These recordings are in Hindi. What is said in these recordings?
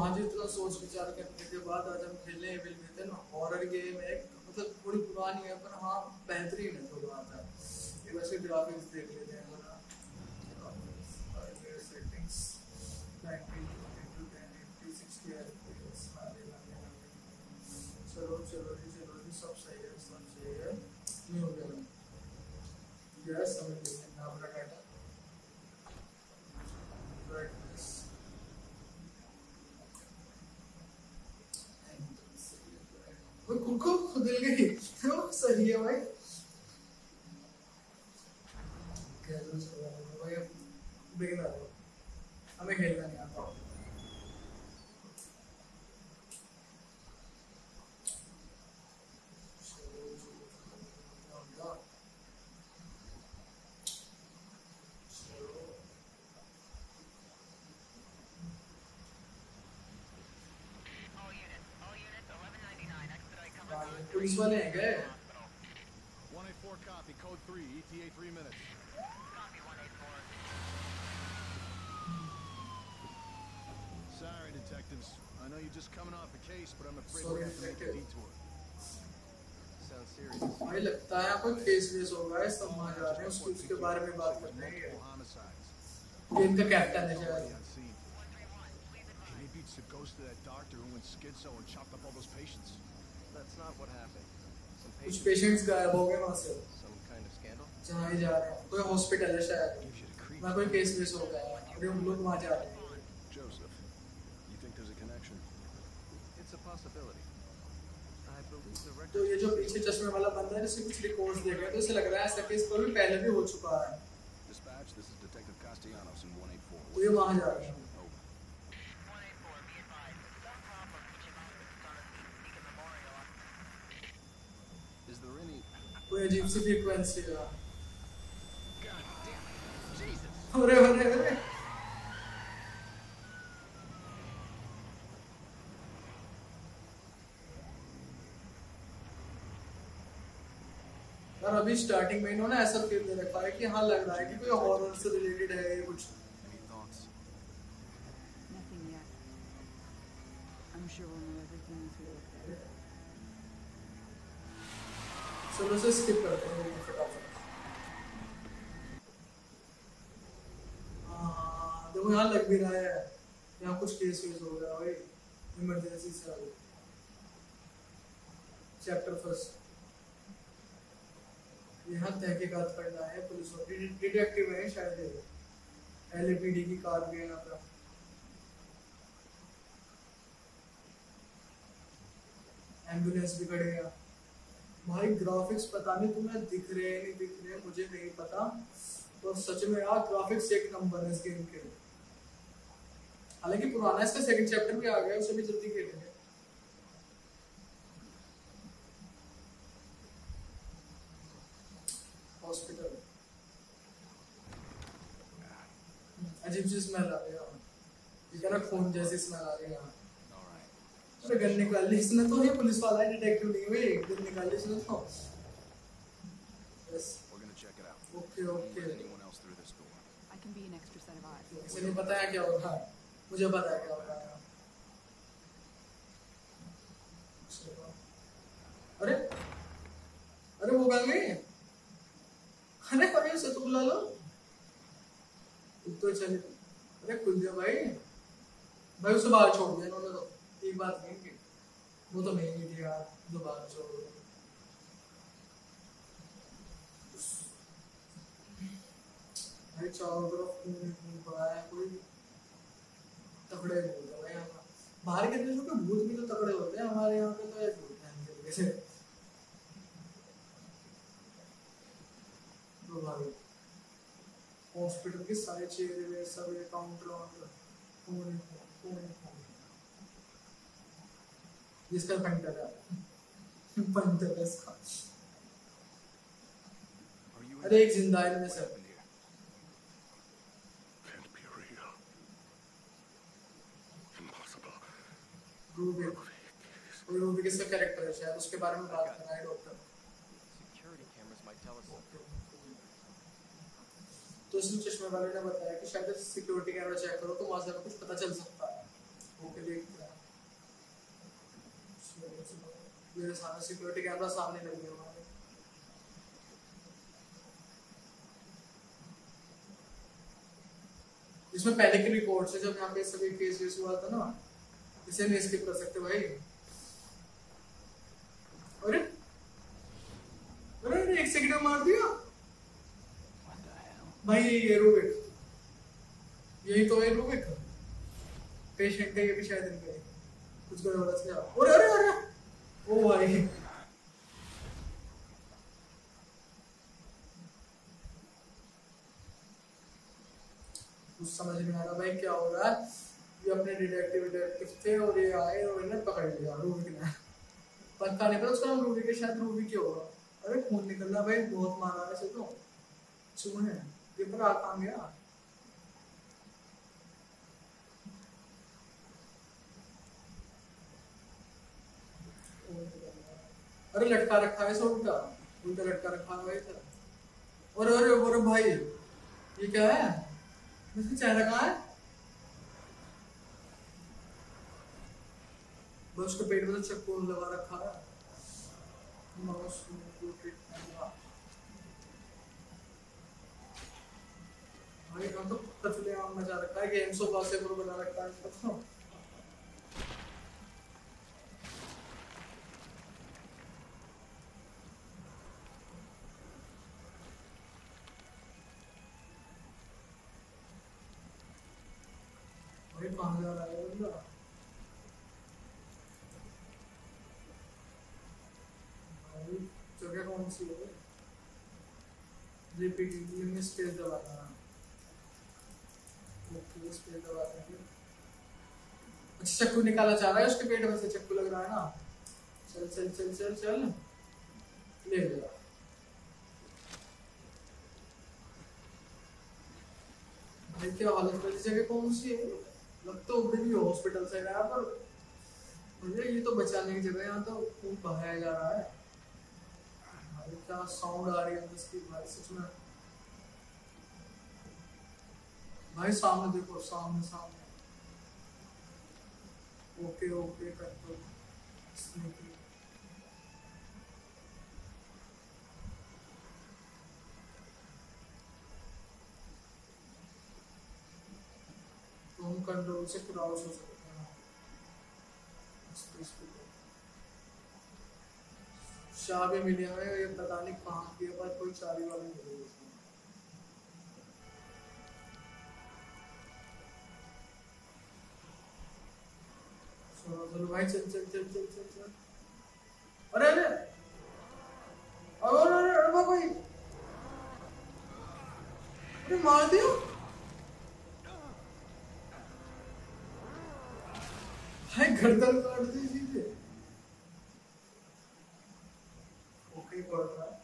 आज इतना सोच विचार करने के बाद आज हम खेलने विल में ना हॉरर गेम है मतलब थोड़ी पुरानी है, पर हाँ बेहतरीन है थोड़ा आता ये वैसे ग्राफिक्स देख लेते हैं जरा सेटिंग्स 90 to 10 60 fps चलो चलो जी चलो जी, सब सही है, सब सही है। नहीं हो गया यस समझ लीजिए नाम रखा था brightness वो कुको खुदल तो सही है भाई। भाई अब बिगिनर हमें खेलना नहीं पुलिस वाले हैं क्या 184 copy, code 3, ETA 3 minutes. Copy 184. Sorry, detectives. I know you're just coming off a case, but I'm afraid Sorry, we're going to have to make a detective. detour. Sounds serious. भाई लगता है कोई केस वेस होगा इस सब वहाँ जा रहे हैं उसके उसके बारे में बात करते हैं Multiple homicides. ये इनका कैप्टन है Nobody शायद on scene. Maybe it's the ghost of that doctor who went schizo and chopped up all those patients. That's not what happened. Some कुछ patients, पेशेंट्स गायब हो गए वहाँ से some kind of scandal. जहाँ ही जा रहे हैं कोई हॉस्पिटल है शायद. वहाँ कोई केस वेस हो गया है अभी हम लोग वहाँ जा रहे हैं Joseph, you think there's a connection? It's a possibility. I believe the record. तो ये जो पीछे चश्मे वाला बंदा है जिससे कुछ रिकॉर्ड्स देखे हैं तो इसे लग रहा है ऐसा केस कभी पहले भी हो चुका है Dispatch, this is Detective Castellanos in 184. तो ये वहाँ जा रहे हैं कोई अजीब सी फ्रीक्वेंसी का। अरे अरे अरे। और अभी स्टार्टिंग में इन्होंने ऐसा फील दे रखा है कि हाँ लग रहा है कि कोई हॉरर से रिलेटेड है ये कुछ। चलो स्किप करते हैं देखो यहाँ लग भी रहा है। यहाँ कुछ केस वेस हो गया, भाई। इमरजेंसी से चैप्टर फ़र्स्ट यहाँ तहकीकात करना है पुलिस डिटेक्टिव है शायद एलएपीडी की कार भी है यहाँ पे एंबुलेंस भी खड़े हैं। भाई ग्राफिक्स पता नहीं तुम्हें दिख रहे हैं, नहीं दिख रहे हैं, मुझे नहीं पता तो सच में यार ग्राफिक्स एक नंबर है इस गेम के हालाँकि पुराना इसका सेकंड चैप्टर भी आ गया, उसे भी जल्दी खेलेंगे हॉस्पिटल अजीब सी स्मेल आ रही है यहाँ। खून जैसी स्मेल आ रही है यहाँ. अरे गन निकाल ली इसने तो ये पुलिस वाला है डिटेक्टिव नहीं हुई गन निकाल ली इसने तो. Okay okay. इसे नहीं पता क्या हो रहा है? मुझे पता है क्या हो रहा है। अरे अरे वो गन गई? अरे अरे उसे तो बुला लो। तो चले। अरे खुल भाई। भाई उसे बाहर छोड़ दिया इन्होंने तो। एक बात कहेंगे वो तो नहीं थी यार, दोबारा छोड़ भाई चारों तरफ़ ही पड़ा है, कोई नहीं होते भाई यहाँ बाहर के देशों के भूत भी तो तगड़े होते हैं, हमारे यहाँ पे तो ऐसे होते हैं इनके तो भाई हॉस्पिटल के सारे चेहरे सब ये काउंटर वाउंटर ही जिसका पेंटर है पेंटर है इसका अरे एक ज़िंदा है इनमें What से। Happened here? Can't be real. Impossible. Rubik इसका कैरेक्टर है? शायद उसके बारे में बात करना है डॉक्टर. तो इसमें चश्मे वाले ने बताया कि शायद सिक्योरिटी कैमरा चेक करो तो वहाँ से कुछ पता चल सकता है। ओके देखते मेरे सारा सिक्योरिटी कैमरा सामने लग गया हमारे इसमें पहले के रिकॉर्ड से जब यहाँ पे सभी केस वेस हुआ था ना, इसे नहीं स्किप कर सकते भाई। अरे अरे अरे, एक सेकंड मार दिया। भाई, ये रूबिक यही तो है रूबिक पेशेंट का ये भी शायद इनका ही। कुछ गड़बड़ से अरे अरे अरे ओ भाई कुछ समझ नहीं आ रहा भाई, क्या हो रहा है? ये अपने डिटेक्टिव डिटेक्टिव थे और ये आए और इन्हें पकड़ लिया रूबी ने। पता नहीं पता उसका नाम रूबी के, शायद रूबी क्यों होगा अरे, खून निकल रहा भाई, बहुत मारा है इसे तो। सुने ये पर आ गया। अरे लटका रखा है सब उल्टा उल्टा लटका रखा है भाई इधर अरे अरे भाई, ये क्या है? इसका चेहरा कहाँ है? बस उसके पेट में तो चक्कू लगा रखा है। को का भाई तो मचा रखा है। गेम्स ऑफ़ बास्केटबॉल बना रखा है जा चक्कू निकाला चाह रहा है, उसके पेट में से चक्कू लग रहा है ना? चल चल चल चल चल ले भाई, क्या हालत वाली जगह कौन सी है? लग तो भी हॉस्पिटल से रहा पर मुझे ये तो बचाने की जगह यहाँ तो खून बहाया जा रहा है। भाई क्या साउंड आ रही है इसकी भाई, सच में। भाई सामने देखो, सामने सामने। ओके ओके करते तो हम कंट्रोल से क्रॉस हो सकते हैं। चाबी मिली हमें ये पता नहीं कहाँ की है पर कोई चाबी वाली मिली है उसमें। चलो भाई चल चल चल चल चल चल अरे अरे अरे अरे अरे भाई अरे मार दिया भाई गर्दन काट दी सीधे। ओके पड़ रहा है।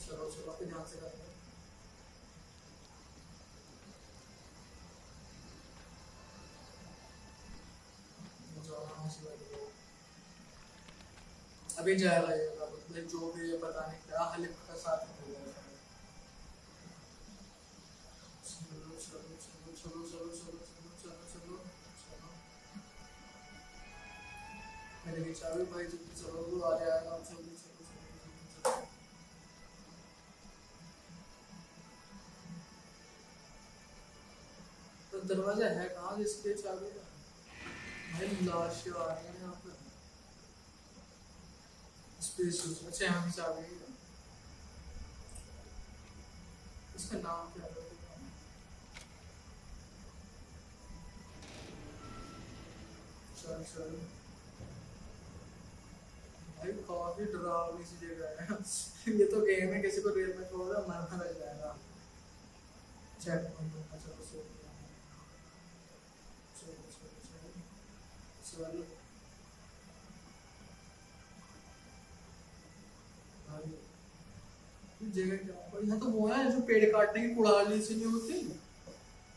चलो चलो हैं। अभी जाएगा मतलब जो भी पता नहीं क्या हलिफ का साथ मेरे चाबी भाई जल्दी चलो आ जाएगा जल्दी चलो तो दरवाज़ा है कहाँ जिसके चाबी का भाई, लाश आ रही है यहाँ पर। स्पेस अच्छा यहाँ की चाबी इसका नाम क्या है? चल चल। भाई काफ़ी डरावनी सी जगह है ये तो गेम है किसी को रेल में छोड़ मरना लग जाएगा चेक पॉइंट सो जगह क्या यहाँ तो वो है जो पेड़ काटने की कुड़ाली सी नहीं होती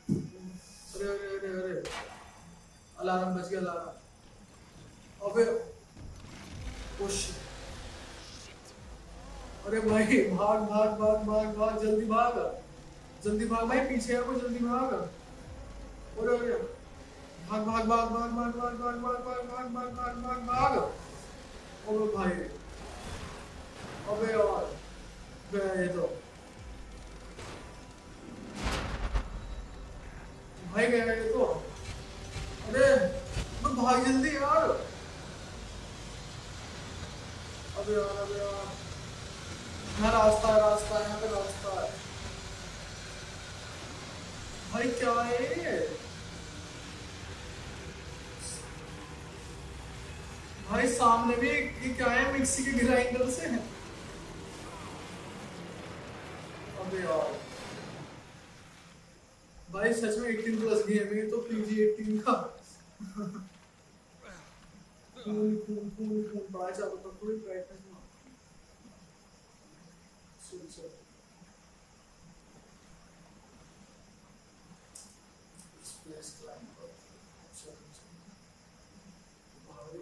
अरे अरे अरे अरे अलार्म बज गया अलार्म और उश अरे भाई भाग भाग भाग भाग भाग जल्दी भाग जल्दी भाग भाई पीछे है जल्दी भाग ओरे ओरे भाग भाग भाग भाग भाग भाग भाग भाग भाग भाग भाग भाग भाग भाग ओबे भाई अबे यार ये तो भाई गया ये तो अरे तो भाग जल्दी यार अबे यार अबे यार। यहाँ रास्ता है रास्ता है, यहाँ पे रास्ता है। भाई, क्या है भाई, सामने भी ये क्या है, मिक्सी के ग्राइंडर से? अबे यार। भाई, सच में 18 प्लस गेम है तो पीजी 18 का। फूल फूल फूल फूल बड़ा सा होता फुल ब्राइटनेस में सुन सर प्लेस क्लाइम पर भाई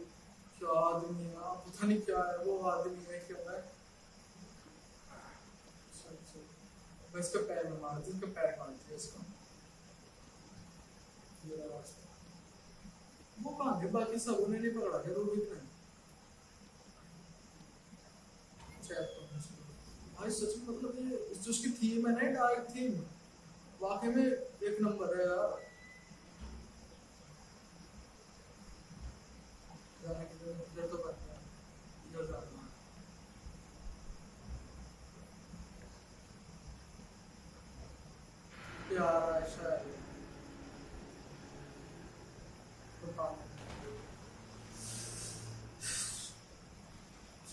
क्या आदमी है पता नहीं क्या है वो आदमी है क्या है मैं इसका पैर में मारती इसका पैर मारती है इसको। ये वास्ते रास्ता वो बाकी सब उन्हें नहीं पकड़ा क्या रोहित ने। भाई सच में मतलब ये जो उसकी थीम है ना डार्क थीम वाकई में एक नंबर है यार जाने के लिए इधर तो करते हैं इधर जाना है। प्यारा है शायद पता नहीं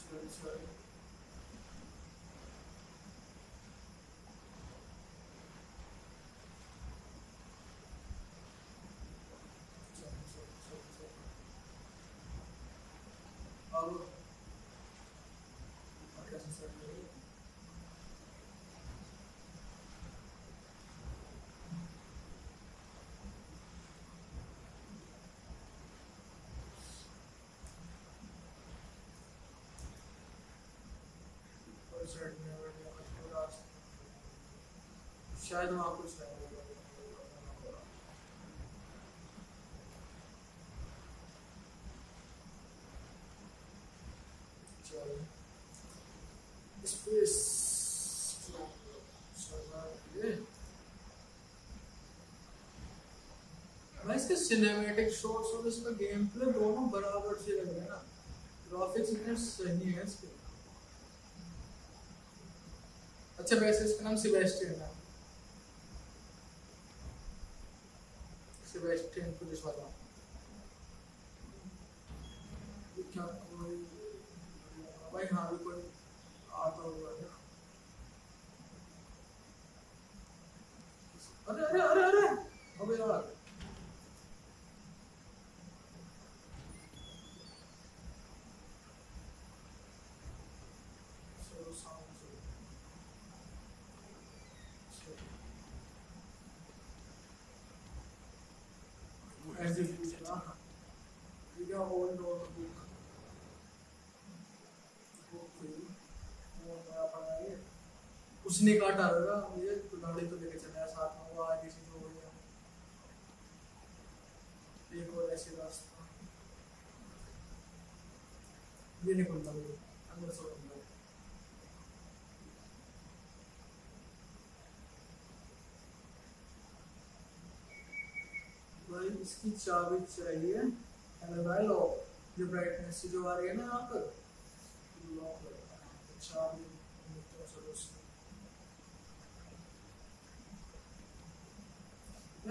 चल चल चल चल चल चल अब अब कैसे सेट करें नहीं हो रहा है पूरा शायद वहाँ कुछ स्पेस मैं इसके सिनेमैटिक शॉट्स और इसका गेम प्ले दोनों बराबर से लग रहे हैं ना। ग्राफिक्स इतने सही है इसके। अच्छा वैसे इसका नाम सिबेस्टियन है। सिबेस्टियन पुलिस वाला क्या कोई भाई हाँ भी कोई आता हुआ है। अरे अरे अरे अरे अबे यार चलो सामने चलो As if you said, ah, you got hold on the book. उसने काटा होगा मुझे तो गाड़ी तो लेके चला साथ में वो आगे से जो हो गया। एक और ऐसे रास्ता। ये नहीं खुलता मुझे अंदर से खुलता भाई, इसकी चाबी चाहिए हेलो भाई लॉक जो ब्राइटनेस जो आ रही है ना यहाँ पर। लॉक चाबी।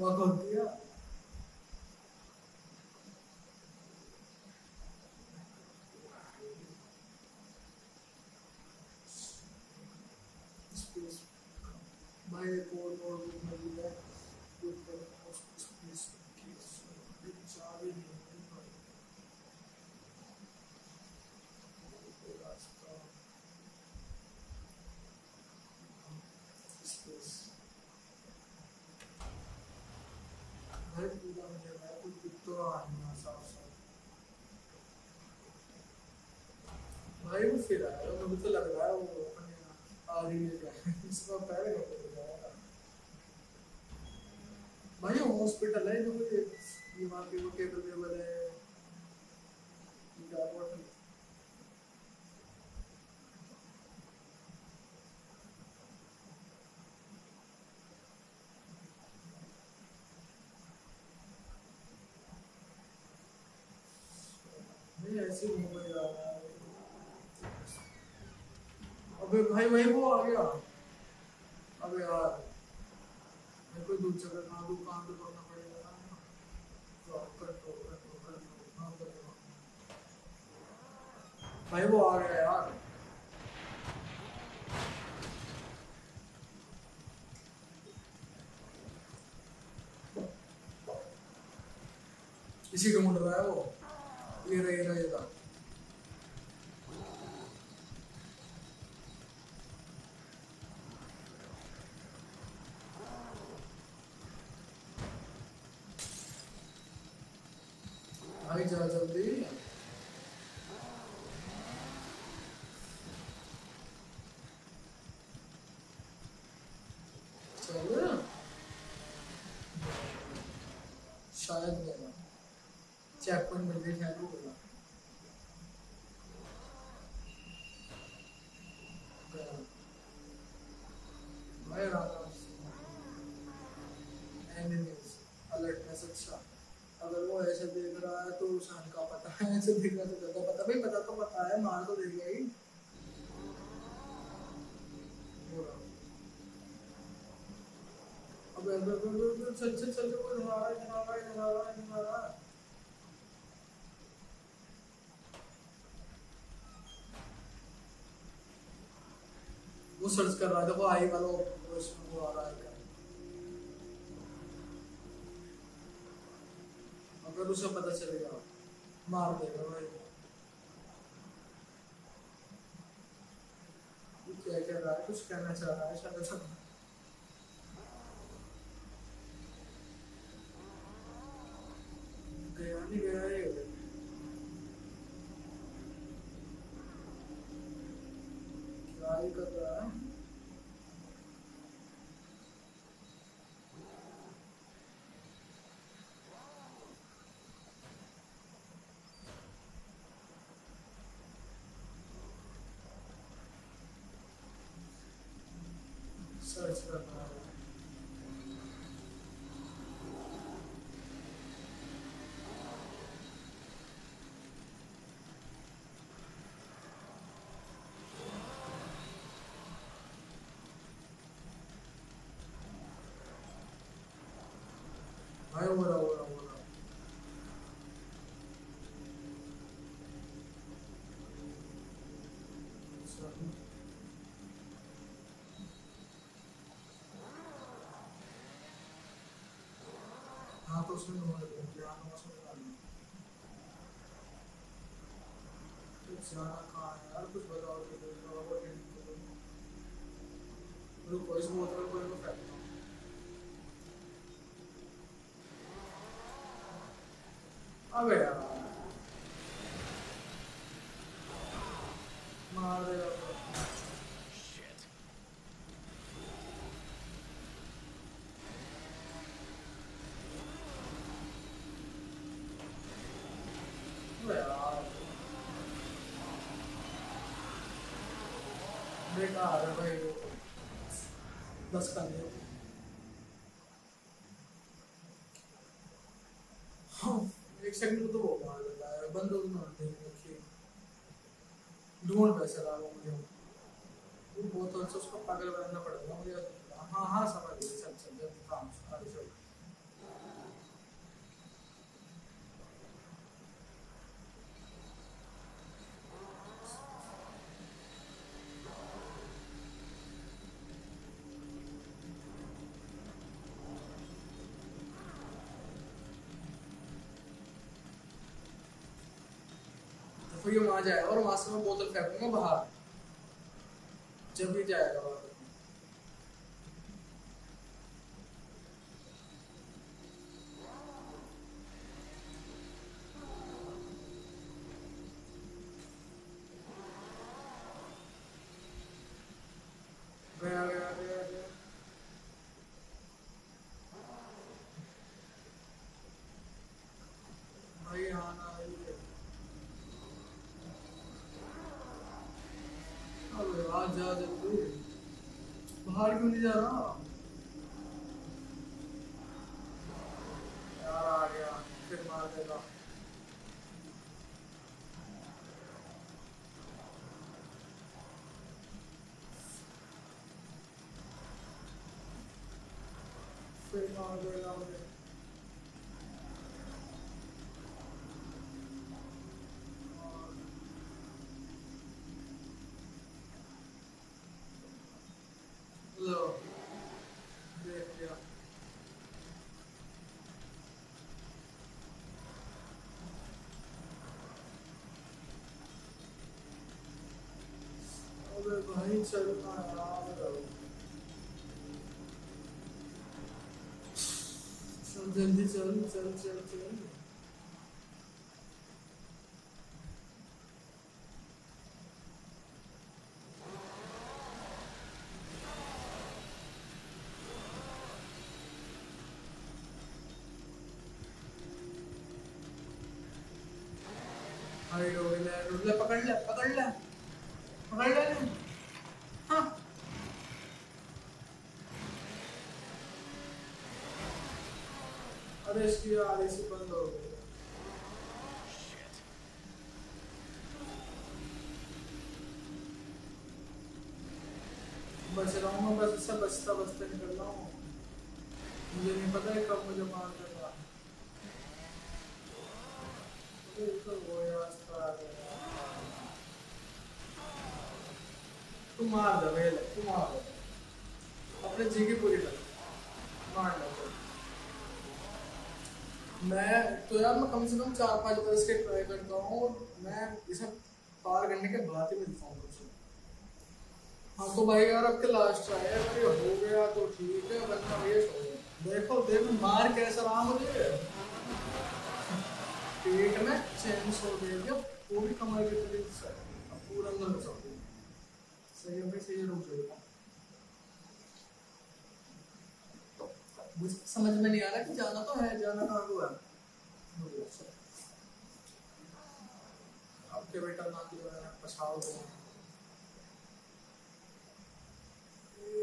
Wagon, ia. भाई तो फिर आया तो लग रहा है वो अपने हॉस्पिटल है जो कोई बीमार के वो केबल वेबल है क्या बोल ऐसे ही रहा अबे भाई भाई वो आ गया अबे यार कहाँ दुकान पे करना पड़ेगा ना तो कर दो कर दो कर दो हाँ कर दो भाई वो आ गया यार इसी वो। रहा ये रहा भाई जा जल्दी चल शायद नहीं चेक पॉइंट मिल गया। भाई आराम से एनिमीज अलर्टनेस अच्छा अगर वो ऐसे देख रहा है तो उसे का पता है ऐसे देख रहा है तो ज़्यादा पता भाई पता तो पता है मार तो देगा ही हो रहा। अबे अबे अबे अबे, अबे वो सर्च कर रहा है, देखो आई वाला वो इसमें आ रहा है अगर उसे पता चलेगा मार देगा भाई। क्या कह रहा है? कुछ कहना चाह रहा है, शायद ऐसा गया नहीं गया ये क्या ही कर रहा है सर्च कर रहा है भाई हो रहा हो रहा हो रहा चलो। हाँ तो उसमें हो रहा है ध्यान उसमें डालना कुछ जाना कहाँ है यार कुछ बताओ तो कुछ बताओ वो हिंट करो रुको इस बोतल को इनको फेंकता हूँ अबे यार मार देगा तो। Shit. अबे यार बेकार है भाई वो बस कर लिया हाँ। एक सेकंड तो वो मार है देख रखी ढूंढ पैसे रहा मुझे। वो बहुत अच्छा उसको पागल बनाना पड़ेगा, मुझे ऐसा लगा। हाँ हाँ समझ गया चल चल जल्दी काम आगे चल तो आ जाएगा और वहाँ से मैं बोतल फेंकूँगा बाहर। जब भी जाएगा। बाहर बाहर क्यों नहीं जा रहा? यार आ गया, फिर मार देगा। फिर मार देगा मुझे लो देख लिया अबे भाई चलना यार चल जल्दी चल चल चल चल हाइड हो गया रुक ले पकड़ ले पकड़ ले पकड़ ले हाँ बच रहा हूँ मैं बस बचता बचता निकल रहा हूँ मुझे नहीं पता है कब मुझे मार देगा तो मार दे वेल तू मार दे अपने जी की पूरी कर मार दे। मैं तो यार मैं कम से कम चार पाँच बरस के ट्राई करता हूँ और मैं इसे पार करने के बाद ही मिलता हूँ मुझसे हाँ तो भाई यार अब के लास्ट आए अगर ये हो गया तो ठीक है वरना ये गया। देखो देखो मार कैसा रहा मुझे? पेट में सो दे दिया पूरी कमाई के तरीके से पूरा अंदर गया सही है भाई सही है, रुक जाइए मुझे समझ में नहीं आ रहा कि जाना तो है, जाना कहाँ को है। आपके बेटा नाती वगैरह पछाड़ दो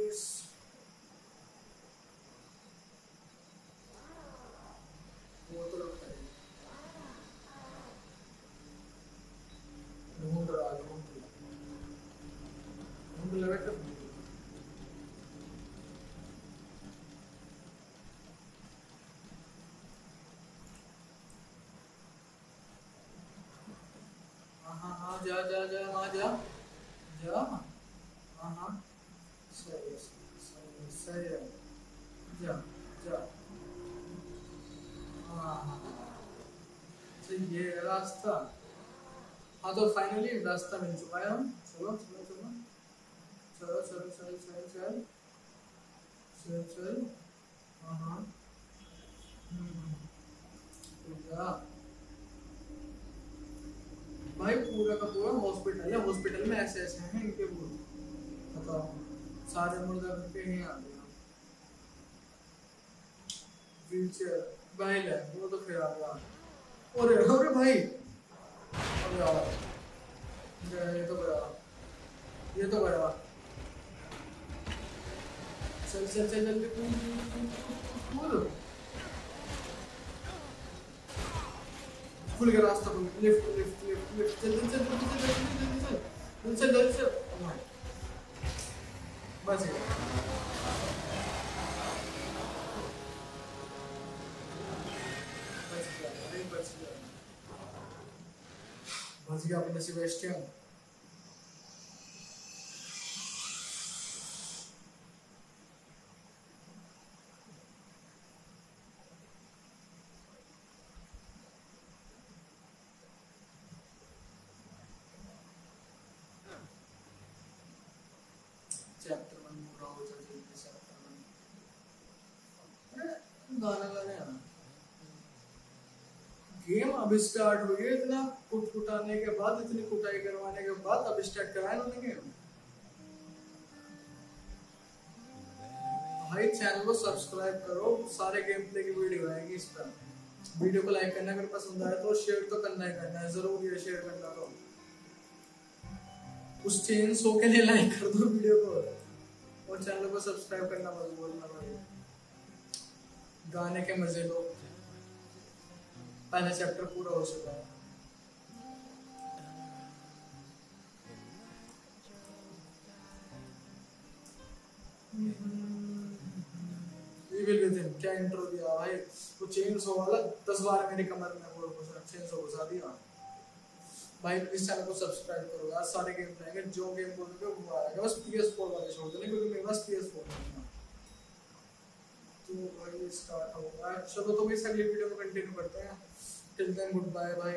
इस वो तो रुक जाइए ढूंढ रहा ढूंढ रहा ढूंढ लगा कर हाँ हाँ हाँ जा जा जा हाँ जा जा हाँ हाँ सही है सही है सही है जा जा हाँ हाँ तो ये है रास्ता हाँ तो फाइनली रास्ता मिल चुका है हम चलो चलो चलो चलो चलो चल चल चल चल चल हाँ हाँ हम्म, तो जा भाई पूरा का पूरा हॉस्पिटल है हॉस्पिटल में ऐसे ऐसे हैं इनके वो बताओ सारे मुर्दा करके ही आते हैं व्हील चेयर बैल है वो तो फिर आ गया अरे अरे भाई अरे यार ये तो गया ये तो गया चल चल चल जल्दी कूद कूद, कूद, खुल गया रास्ता खुल लिफ्ट लिफ्ट लिफ्ट लिफ्ट चल चल चल चल चल चल चल चल Oh my. बच गया बच गया अरे बच गया बच गया अपने सेबेस्टियन चैप्टर वन पूरा हो जाए जल्दी चैप्टर वन अरे गेम अब स्टार्ट है, इतना कुट कुटाने के बाद, इतनी कुटाई करवाने के बाद अब स्टार्ट कराया उन्होंने गेम भाई चैनल को सब्सक्राइब करो, सारे गेम प्ले की वीडियो आएगी इस पर। वीडियो को लाइक करना, अगर पसंद आए तो शेयर तो करना ही करना है, ज़रूर ये शेयर करना तो उस चेन शो के लिए लाइक कर दो वीडियो को, और चैनल को सब्सक्राइब करना मत भूलना भाई। गाने के मज़े लो। पहला चैप्टर पूरा हो चुका है। क्या इंट्रो दिया? भाई, वो चेन सो वाला दस बार मेरी कमर में वो चेन सो घुसा दिया। भाई इस चैनल को सब्सक्राइब करो यार। सारे गेम रहेंगे जो गेम बोलोगे वो आएगा। बस PS4 वाले छोड़ देना, क्योंकि मेरे पास PS4 नहीं है। तो भाई स्टार्ट होगा चलो तो भाई अगली वीडियो को कंटिन्यू करते हैं। टिल देन गुड बाय भाई